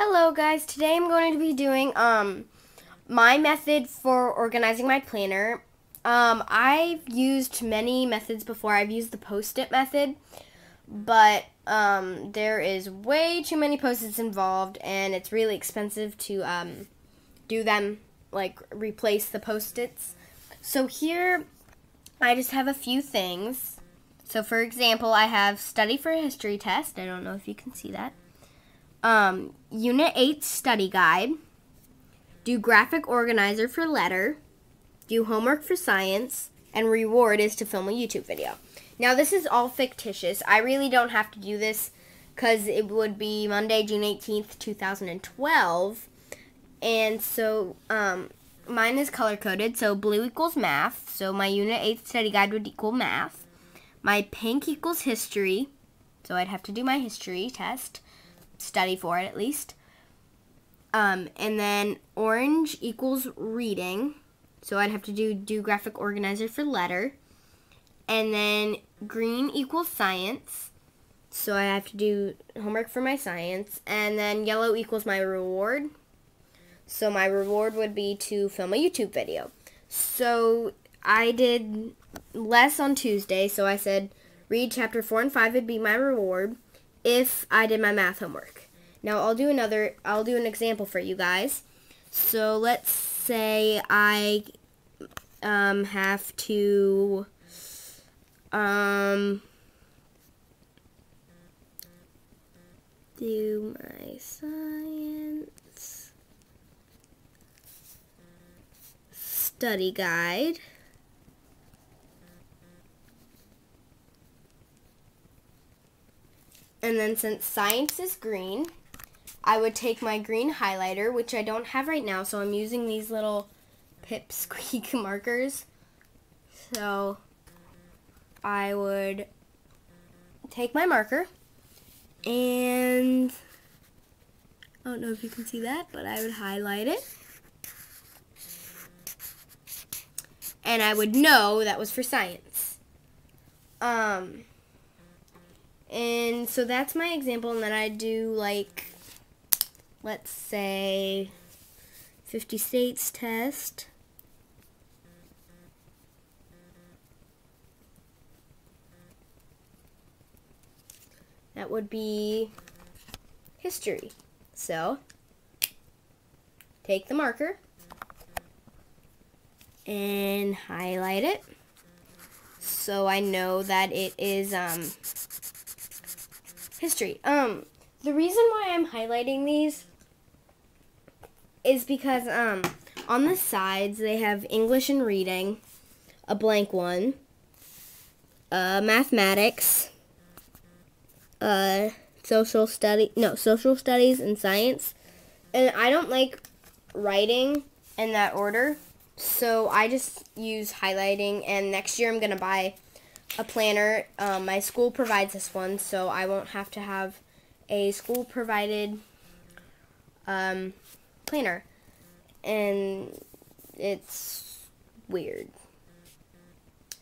Hello guys, today I'm going to be doing um my method for organizing my planner. Um, I've used many methods before. I've used the post-it method, but um, there is way too many post-its involved and it's really expensive to um, do them, like replace the post-its. So here I just have a few things. So for example, I have study for a history test. I don't know if you can see that um, Unit 8 study guide, do graphic organizer for letter, do homework for science, and reward is to film a YouTube video. Now, this is all fictitious. I really don't have to do this because it would be Monday, June 18th, 2012. And so, um, mine is color coded. So, blue equals math. So, my Unit 8 study guide would equal math. My pink equals history. So, I'd have to do my history test study for it at least. Um, and then orange equals reading. So I'd have to do do graphic organizer for letter. And then green equals science. So I have to do homework for my science. And then yellow equals my reward. So my reward would be to film a YouTube video. So I did less on Tuesday. So I said read chapter 4 and 5 would be my reward if I did my math homework. Now I'll do another, I'll do an example for you guys. So let's say I um, have to um, do my science study guide. And then since science is green, I would take my green highlighter, which I don't have right now, so I'm using these little pipsqueak markers. So I would take my marker and I don't know if you can see that, but I would highlight it. And I would know that was for science. Um, and so that's my example, and then I do like, let's say, 50 states test. That would be history. So, take the marker and highlight it so I know that it is um, history. Um, the reason why I'm highlighting these is because um, on the sides they have English and reading, a blank one, uh, mathematics, uh, social study, no, social studies and science. And I don't like writing in that order, so I just use highlighting. And next year I'm gonna buy a planner. Um, my school provides this one, so I won't have to have a school provided um, planner. And it's weird.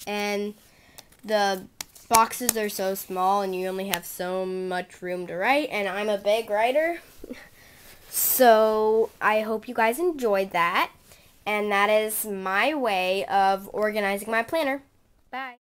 And the boxes are so small and you only have so much room to write and I'm a big writer. so I hope you guys enjoyed that. And that is my way of organizing my planner. Bye.